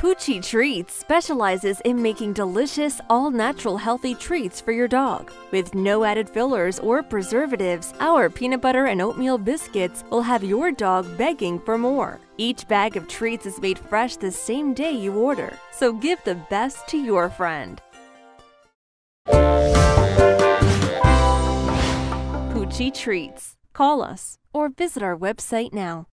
Poochy Treats specializes in making delicious, all natural healthy treats for your dog. With no added fillers or preservatives, our peanut butter and oatmeal biscuits will have your dog begging for more. Each bag of treats is made fresh the same day you order, so give the best to your friend. Poochy Treats. Call us or visit our website now.